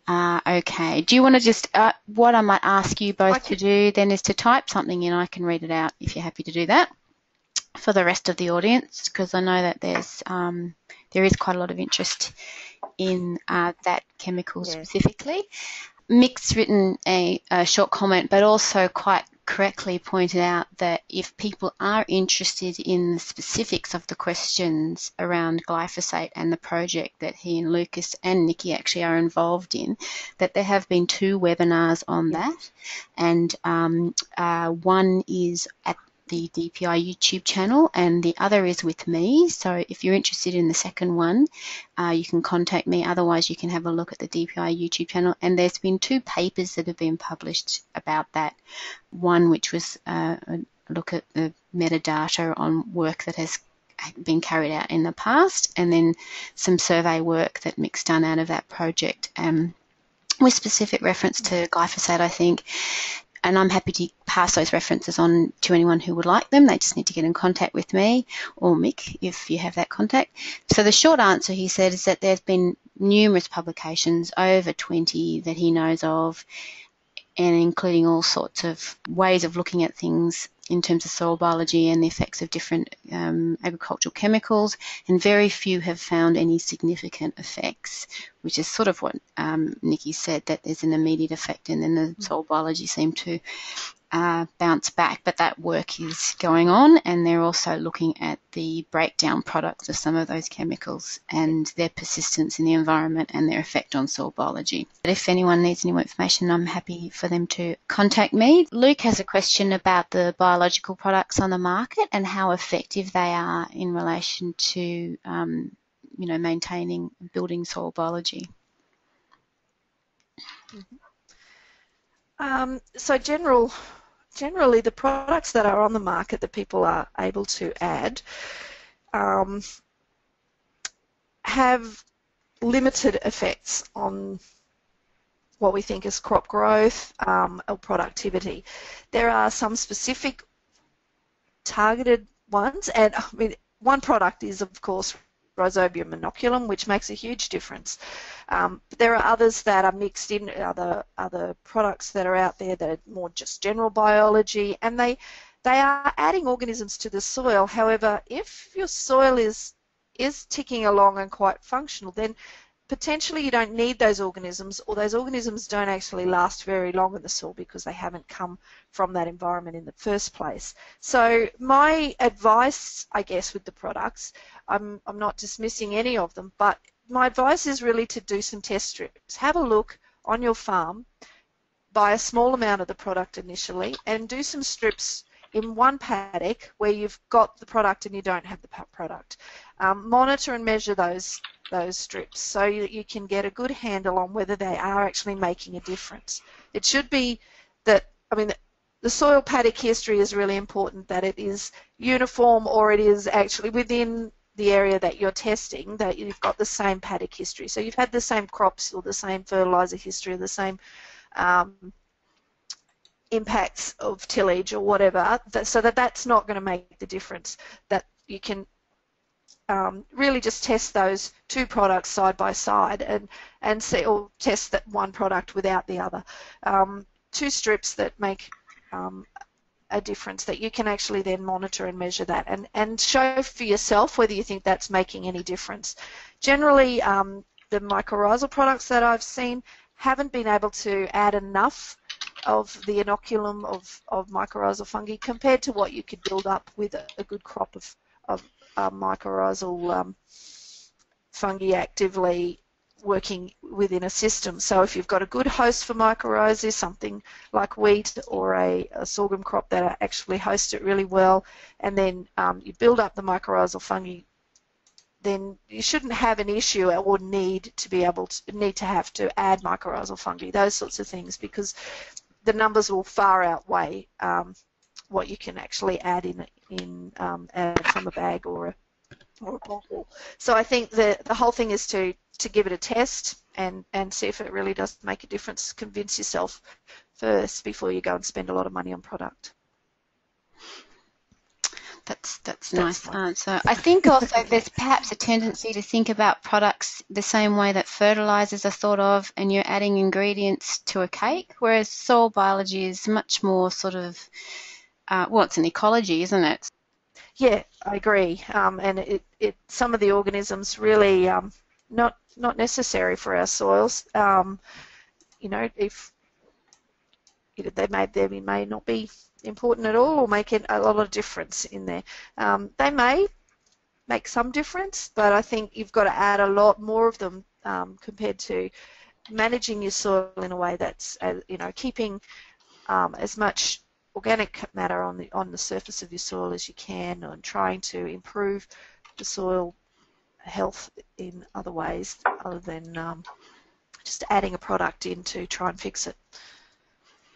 Uh, okay. Do you want to just uh, what I might ask you both to do then is to type something in. I can read it out if you're happy to do that. for the rest of the audience because I know that there's um, there is quite a lot of interest in uh, that chemical yeah. specifically. Mick's written a, a, short comment, but also quite correctly pointed out that if people are interested in the specifics of the questions around glyphosate and the project that he and Lucas and Nikki actually are involved in, that there have been two webinars on that, and um, uh, one is at the DPI YouTube channel, and the other is with me. So if you're interested in the second one, uh, you can contact me. Otherwise, you can have a look at the DPI YouTube channel. And there's been two papers that have been published about that. One which was uh, a look at the metadata on work that has been carried out in the past, and then some survey work that Mick's done out of that project. Um, with specific reference to glyphosate, I think, and I'm happy to pass those references on to anyone who would like them. They just need to get in contact with me or Mick if you have that contact. So the short answer, he said, is that there's been numerous publications, over 20 that he knows of, and including all sorts of ways of looking at things in terms of soil biology and the effects of different um, agricultural chemicals, and very few have found any significant effects, which is sort of what um, Nikki said, that there's an immediate effect, and then the mm. soil biology seemed to uh, bounce back, but that work is going on, and they're also looking at the breakdown products of some of those chemicals and their persistence in the environment and their effect on soil biology. But if anyone needs any more information, I'm happy for them to contact me. Luke has a question about the biological products on the market and how effective they are in relation to, um, you know, maintaining building soil biology. Mm-hmm. Um, so general generally the products that are on the market that people are able to add um, have limited effects on what we think is crop growth um, or productivity. There are some specific targeted ones, and I mean, one product is, of course, Rhizobium inoculum, which makes a huge difference. Um, but there are others that are mixed in, other other products that are out there that are more just general biology, and they they are adding organisms to the soil. However, if your soil is is ticking along and quite functional, then potentially you don't need those organisms or those organisms don't actually last very long in the soil because they haven't come from that environment in the first place. So my advice, I guess, with the products, I'm, I'm not dismissing any of them, but my advice is really to do some test strips. Have a look on your farm, buy a small amount of the product initially and do some strips in one paddock where you've got the product and you don't have the product. Um, monitor and measure those those strips so that you can get a good handle on whether they are actually making a difference. It should be that, I mean, the soil paddock history is really important that it is uniform or it is actually within the area that you're testing that you've got the same paddock history. So you've had the same crops or the same fertilizer history or the same um, impacts of tillage or whatever, so that that's not going to make the difference. That you can um, really just test those two products side by side and, and see, or test that one product without the other. Um, two strips that make um, a difference that you can actually then monitor and measure that and, and show for yourself whether you think that's making any difference. Generally, um, the mycorrhizal products that I've seen haven't been able to add enough of the inoculum of, of mycorrhizal fungi compared to what you could build up with a, a good crop of, of uh, mycorrhizal um, fungi actively working within a system. So if you've got a good host for mycorrhizae, something like wheat or a, a sorghum crop that actually hosts it really well, and then um, you build up the mycorrhizal fungi, then you shouldn't have an issue or need to be able to need to have to add mycorrhizal fungi, those sorts of things, because the numbers will far outweigh um, what you can actually add in in um, add from a bag or a or a bottle. So I think the the whole thing is to to give it a test and and see if it really does make a difference. Convince yourself first before you go and spend a lot of money on product. That's that's, that's nice answer. I think *laughs* also there's perhaps a tendency to think about products the same way that fertilizers are thought of, and you're adding ingredients to a cake, whereas soil biology is much more sort of uh, well, it's an ecology, isn't it? yeah, I agree. Um, and it, it, some of the organisms really um, not not necessary for our soils. Um, you know, if you know, they may they may not be important at all or make a lot of difference in there. Um, they may make some difference, but I think you've got to add a lot more of them um, compared to managing your soil in a way that's, uh, you know, keeping um, as much organic matter on the on the surface of your soil as you can, and trying to improve the soil health in other ways other than um, just adding a product in to try and fix it.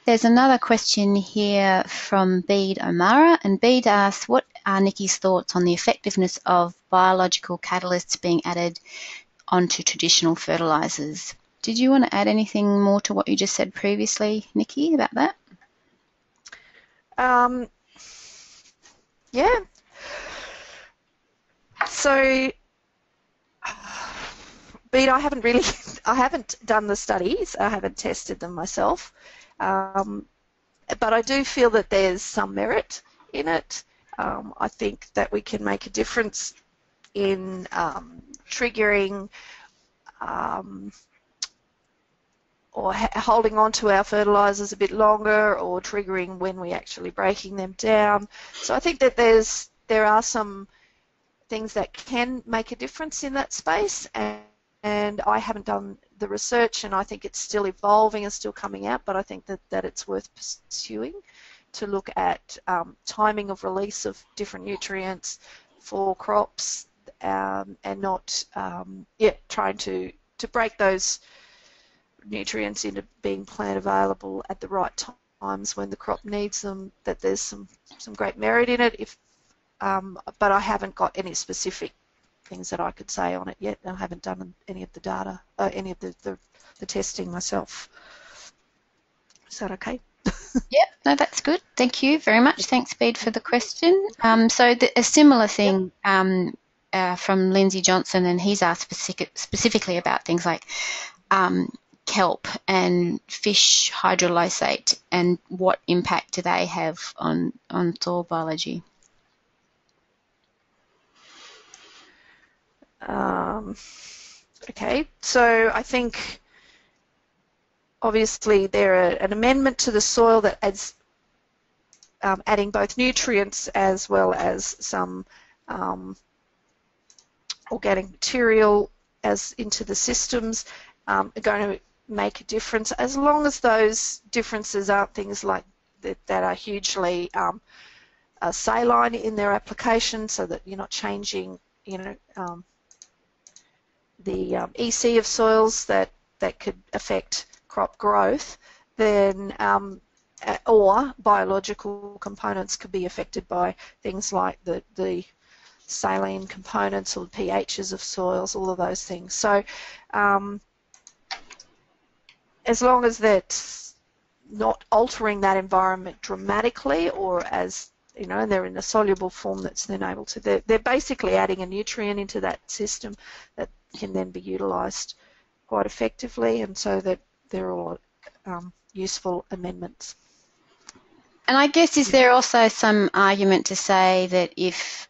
There's another question here from Bede O'Mara, and Bede asks, what are Nikki's thoughts on the effectiveness of biological catalysts being added onto traditional fertilisers? Did you want to add anything more to what you just said previously, Nikki, about that? Um, yeah. So, but I haven't really, *laughs* I haven't done the studies. I haven't tested them myself. Um, but I do feel that there's some merit in it. Um, I think that we can make a difference in um, triggering um, or holding on to our fertilizers a bit longer or triggering when we're actually breaking them down. So I think that there's there are some things that can make a difference in that space and, and I haven't done the research and I think it's still evolving and still coming out but I think that, that it's worth pursuing to look at um, timing of release of different nutrients for crops um, and not um, yeah, trying to, to break those nutrients into being plant available at the right times when the crop needs them, that there's some, some great merit in it. If, um, but I haven't got any specific things that I could say on it yet. I haven't done any of the data, uh, any of the, the, the testing myself. Is that okay? *laughs* yep, no, that's good. Thank you very much. Thanks, Bede, for the question. Um, so the, a similar thing um, uh, from Lindsay Johnson, and he's asked specific, specifically about things like um, kelp and fish hydrolysate and what impact do they have on, on soil biology? Um, okay, so I think obviously they're an amendment to the soil that adds um, adding both nutrients as well as some um, organic material as into the systems um, are going to make a difference as long as those differences aren't things like that, that are hugely um, saline in their application so that you're not changing you know um, the um, EC of soils that, that could affect crop growth then um, or biological components could be affected by things like the, the saline components or the pHs of soils, all of those things. So um, as long as that's not altering that environment dramatically or as you know, and they're in a soluble form that's then able to, they're, they're basically adding a nutrient into that system that can then be utilised quite effectively and so that they're all um, useful amendments. And I guess is there also some argument to say that if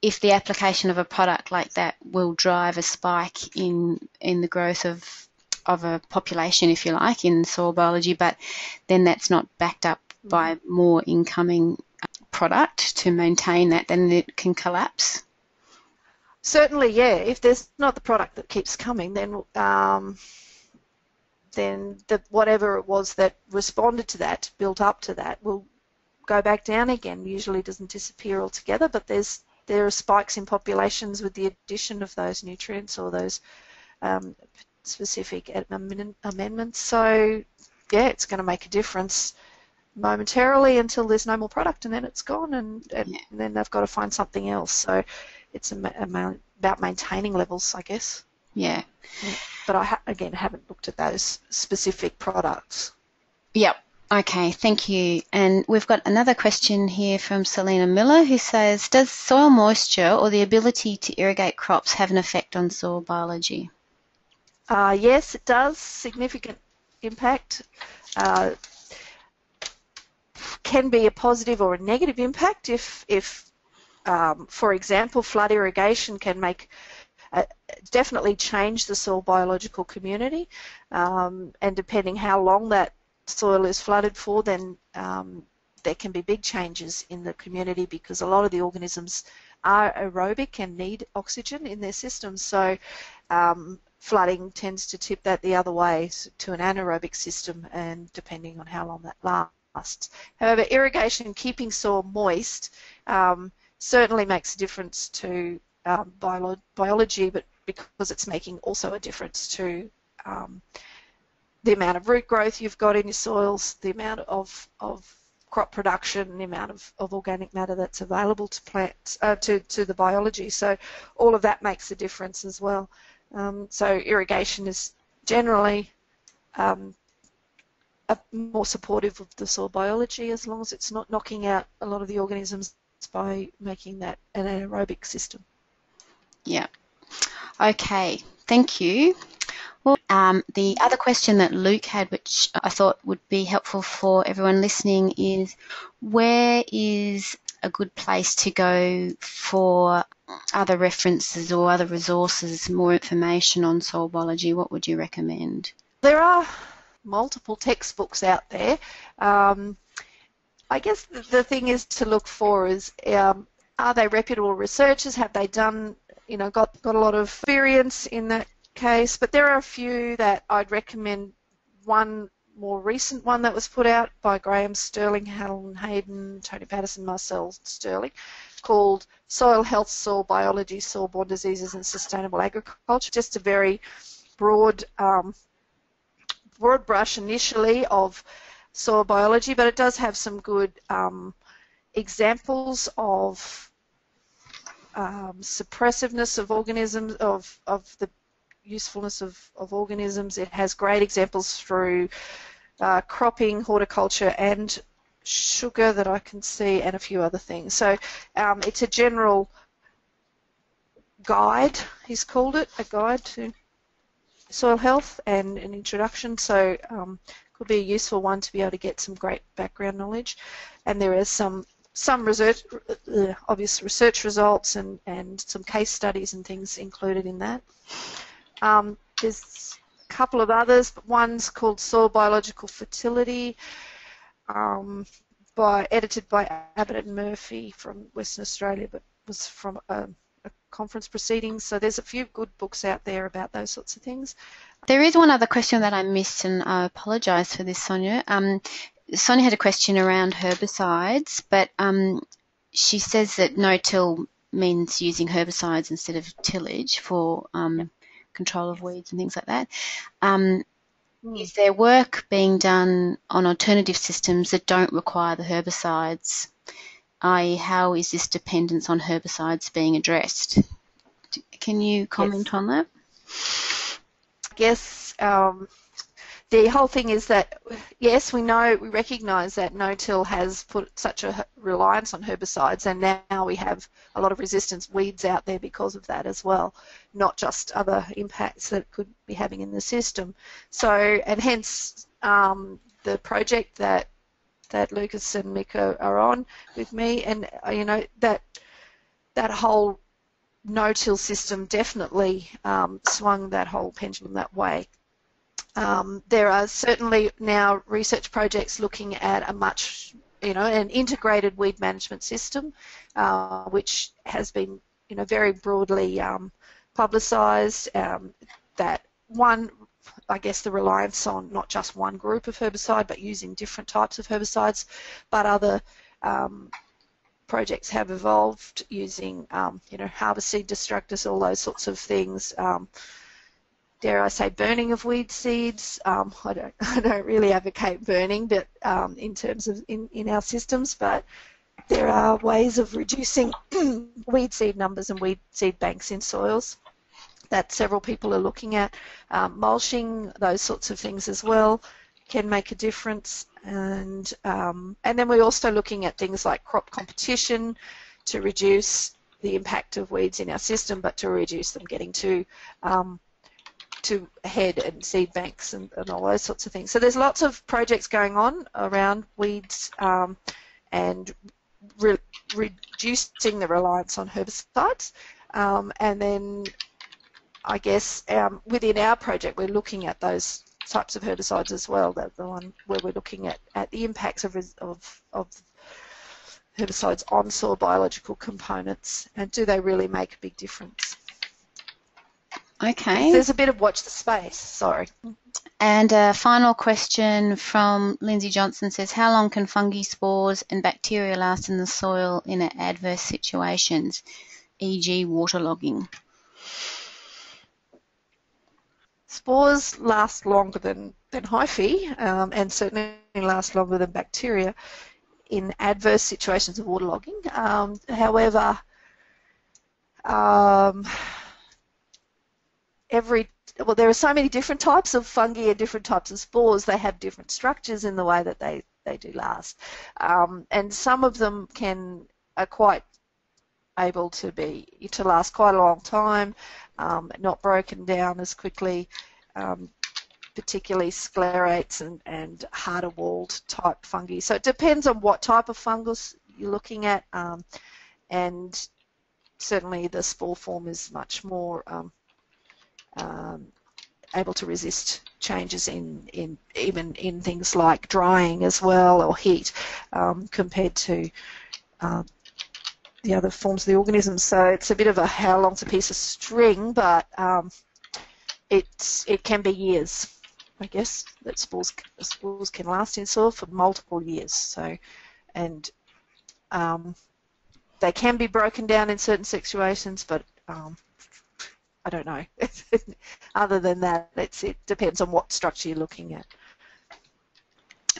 if the application of a product like that will drive a spike in in the growth of of a population, if you like, in soil biology, but then that's not backed up by more incoming product to maintain that, then it can collapse. Certainly, yeah. If there's not the product that keeps coming, then um, then the, whatever it was that responded to that, built up to that, will go back down again. Usually doesn't disappear altogether, but there's there are spikes in populations with the addition of those nutrients or those um, specific amendments. So yeah, it's going to make a difference momentarily until there's no more product, and then it's gone, and, and yeah. then they've got to find something else. So it's about maintaining levels, I guess. Yeah. But I ha again haven't looked at those specific products. Yep. Okay, thank you. And we've got another question here from Selena Miller who says, does soil moisture or the ability to irrigate crops have an effect on soil biology? Uh, yes, it does. Significant impact. Uh, can be a positive or a negative impact if if um, for example, flood irrigation can make uh, definitely change the soil biological community, um, and depending how long that soil is flooded for, then um, there can be big changes in the community because a lot of the organisms are aerobic and need oxygen in their systems. So um, flooding tends to tip that the other way to an anaerobic system, and depending on how long that lasts. However, irrigation keeping soil moist um, certainly makes a difference to um, bio biology, but because it's making also a difference to um, the amount of root growth you've got in your soils, the amount of, of crop production, the amount of, of organic matter that's available to plants, uh, to, to the biology. So all of that makes a difference as well. Um, so irrigation is generally um, more supportive of the soil biology as long as it's not knocking out a lot of the organisms by making that an anaerobic system. Yeah. Okay. Thank you. Well, um, the other question that Luke had, which I thought would be helpful for everyone listening, is where is a good place to go for other references or other resources, more information on soil biology? What would you recommend? There are multiple textbooks out there. Um, I guess the thing is to look for is um, are they reputable researchers? Have they done, you know, got, got a lot of experience in that case, but there are a few that I'd recommend. One more recent one that was put out by Graham Stirling, Helen Hayden, Tony Pattison, Marcelle Stirling, called Soil Health, Soil Biology, Soil-Borne Diseases and Sustainable Agriculture. Just a very broad, um, broad brush initially of soil biology, but it does have some good um, examples of um, suppressiveness of organisms, of, of the usefulness of, of organisms. It has great examples through uh, cropping, horticulture, and sugar that I can see, and a few other things. So um, it's a general guide, he's called it, a guide to soil health and an introduction. So um, could be a useful one to be able to get some great background knowledge. And there is some some research, uh, obvious research results and, and some case studies and things included in that. Um, there's a couple of others, but one's called Soil Biological Fertility, um, by edited by Abbott and Murphy from Western Australia, but was from a, a conference proceedings. So there's a few good books out there about those sorts of things. There is one other question that I missed, and I apologise for this, Sonia. Um, Sonia had a question around herbicides, but um, she says that no-till means using herbicides instead of tillage for um, control of weeds and things like that. Um, mm. Is there work being done on alternative systems that don't require the herbicides? I.e., how is this dependence on herbicides being addressed? Can you comment yes. on that? I guess um, the whole thing is that yes, we know we recognise that no-till has put such a reliance on herbicides, and now we have a lot of resistance weeds out there because of that as well, not just other impacts that it could be having in the system. So, and hence um, the project that that Lucas and Mika are, on with me, and uh, you know that that whole no-till system definitely um, swung that whole pendulum that way. Um, there are certainly now research projects looking at a much, you know, an integrated weed management system, uh, which has been, you know, very broadly um, publicised. Um, that one, I guess, the reliance on not just one group of herbicide, but using different types of herbicides, but other um, projects have evolved using, um, you know, harvest seed destructors, all those sorts of things. Dare I say, burning of weed seeds. Um, I don't, *laughs* I don't really advocate burning, but um, in terms of in, in our systems, but there are ways of reducing *clears throat* weed seed numbers and weed seed banks in soils that several people are looking at. Um, mulching, those sorts of things as well, can make a difference. And um, and then we're also looking at things like crop competition to reduce the impact of weeds in our system, but to reduce them getting to um, to head and seed banks and, and, all those sorts of things. So there's lots of projects going on around weeds um, and re reducing the reliance on herbicides. Um, and then I guess um, within our project we're looking at those types of herbicides as well. That the one where we're looking at, at the impacts of, of, of herbicides on soil biological components and do they really make a big difference? Okay. There's a bit of watch the space, sorry. And a final question from Lindsay Johnson says, how long can fungi spores and bacteria last in the soil in adverse situations, e.g. waterlogging? Spores last longer than, than hyphae um, and certainly last longer than bacteria in adverse situations of waterlogging. Um, however, um, every well, there are so many different types of fungi and different types of spores. They have different structures in the way that they they do last, um, and some of them can are quite able to be to last quite a long time, um, not broken down as quickly. Um, particularly sclerotia and, and harder walled type fungi. So it depends on what type of fungus you're looking at, um, and certainly the spore form is much more um, able to resist changes in, in even in things like drying as well or heat um, compared to um, the other forms of the organism. So it's a bit of a how long's a piece of string, but um, it it can be years. I guess that spores spores can last in soil for multiple years. So, and um, they can be broken down in certain situations, but um, I don't know. *laughs* Other than that, it depends on what structure you're looking at.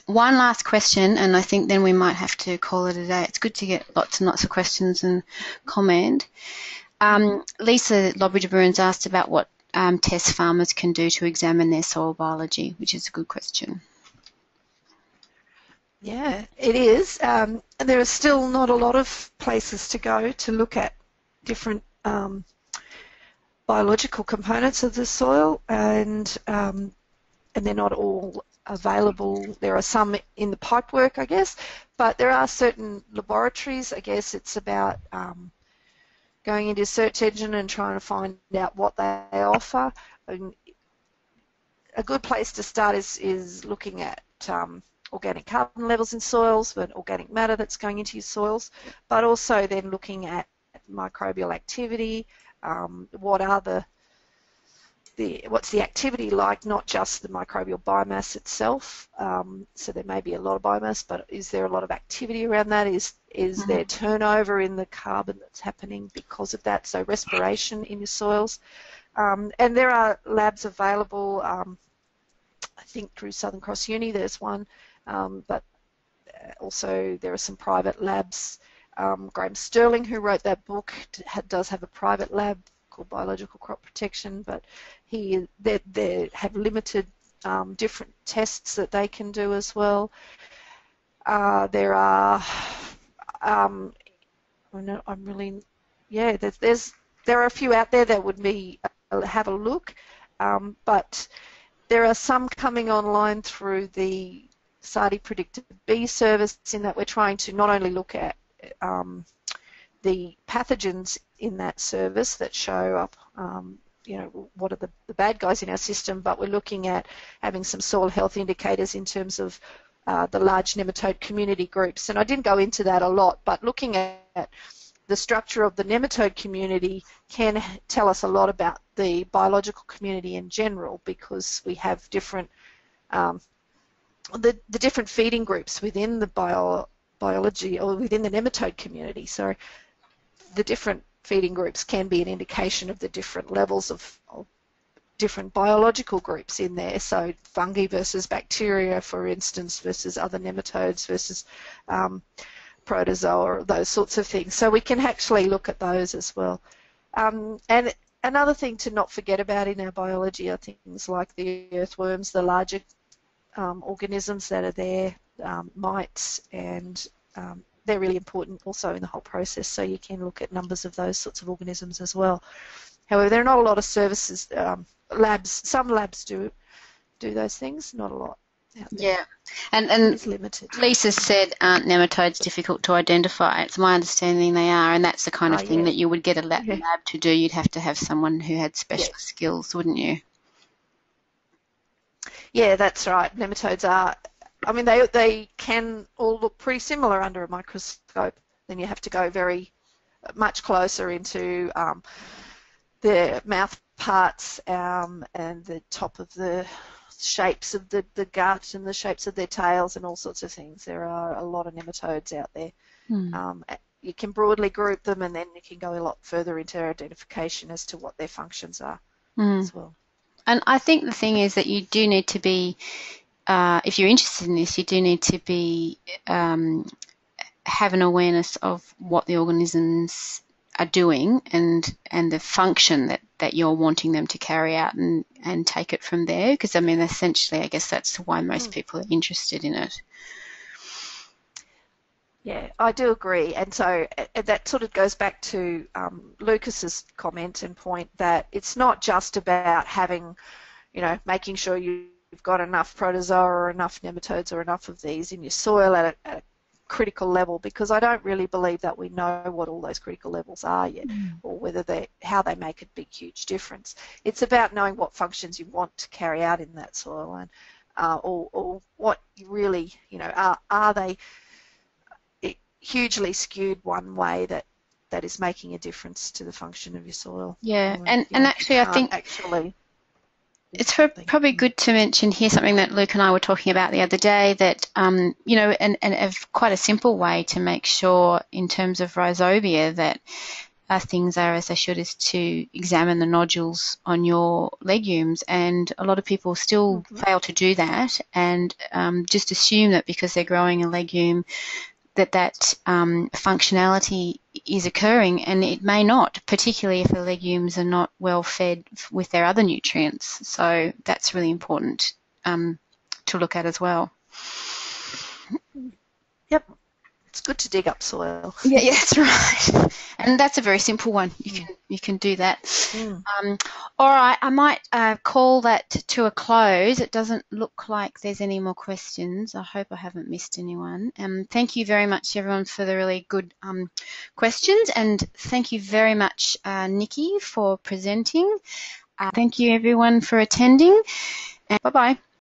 One last question, and I think then we might have to call it a day. It's good to get lots and lots of questions and comment. Um, Lisa Lobry de Bruyn asked about what um, tests farmers can do to examine their soil biology, which is a good question. Yeah, it is. Um, and there are still not a lot of places to go to look at different um, biological components of the soil, and um, and they're not all available. There are some in the pipework, I guess, but there are certain laboratories. I guess it's about um, going into a search engine and trying to find out what they offer. And a good place to start is, is looking at um, organic carbon levels in soils, but organic matter that's going into your soils, but also then looking at microbial activity, um, what are the the, what's the activity like, not just the microbial biomass itself. Um, so there may be a lot of biomass, but is there a lot of activity around that? Is is mm-hmm. there turnover in the carbon that's happening because of that? So respiration in your soils. Um, and there are labs available. Um, I think through Southern Cross Uni there's one, um, but also there are some private labs. Um, Graham Stirling, who wrote that book, does have a private lab called biological crop protection, but he they, they have limited um, different tests that they can do as well. Uh, there are, um, I'm really, yeah, there's, there's, there are a few out there that would be uh, have a look, um, but there are some coming online through the SARDI PREDICTA B service in that we're trying to not only look at um, the pathogens in that service that show up, um, you know, what are the, the, bad guys in our system, but we're looking at having some soil health indicators in terms of uh, the large nematode community groups. And I didn't go into that a lot, but looking at the structure of the nematode community can tell us a lot about the biological community in general because we have different um, the, the different feeding groups within the bio, biology or within the nematode community. So the different feeding groups can be an indication of the different levels of, of different biological groups in there. So fungi versus bacteria, for instance, versus other nematodes versus um, protozoa, those sorts of things. So we can actually look at those as well. Um, and another thing to not forget about in our biology are things like the earthworms, the larger um, organisms that are there, um, mites and um, they're really important also in the whole process. So you can look at numbers of those sorts of organisms as well. However, there are not a lot of services, um, labs. Some labs do do those things, not a lot. Yeah, and and It's limited. Lisa said, aren't nematodes difficult to identify? It's my understanding they are, and that's the kind of Oh, thing yeah. that you would get a lab, Yeah. lab to do. You'd have to have someone who had specialist skills, wouldn't you? Yeah, that's right. Nematodes are, I mean, they, they can all look pretty similar under a microscope. Then you have to go very much closer into um, the mouth parts um, and the top of the shapes of the, the gut and the shapes of their tails and all sorts of things. There are a lot of nematodes out there. Hmm. Um, you can broadly group them and then you can go a lot further into identification as to what their functions are Mm. as well. And I think the thing is that you do need to be, uh, if you're interested in this, you do need to be um, have an awareness of what the organisms are doing and and the function that, that you're wanting them to carry out and, and take it from there. Because I mean, essentially, I guess that's why most people are interested in it. Yeah, I do agree, and so that sort of goes back to um, Lucas's comment and point that it's not just about having, you know, making sure you've got enough protozoa or enough nematodes or enough of these in your soil at a, at a critical level, because I don't really believe that we know what all those critical levels are yet, or whether they how they make a big huge difference. It's about knowing what functions you want to carry out in that soil, and uh, or, or what you really, you know, are are they hugely skewed one way that that is making a difference to the function of your soil. Yeah, Or, and and actually, I think actually It's something. probably good to mention here something that Luke and I were talking about the other day that, um, you know, and, and a, quite a simple way to make sure in terms of rhizobia that uh, things are as they should is to examine the nodules on your legumes. And a lot of people still fail to do that and um, just assume that because they're growing a legume that that um, functionality is occurring, and it may not, particularly if the legumes are not well fed with their other nutrients. So that's really important um, to look at as well. Yep. Good to dig up soil. *laughs* Yeah, yeah, that's right. And that's a very simple one. You can you can do that. Mm. Um, all right, I might uh, call that to a close. It doesn't look like there's any more questions. I hope I haven't missed anyone. Um, thank you very much, everyone, for the really good um, questions, and thank you very much, uh, Nikki, for presenting. Uh, thank you, everyone, for attending. And bye bye.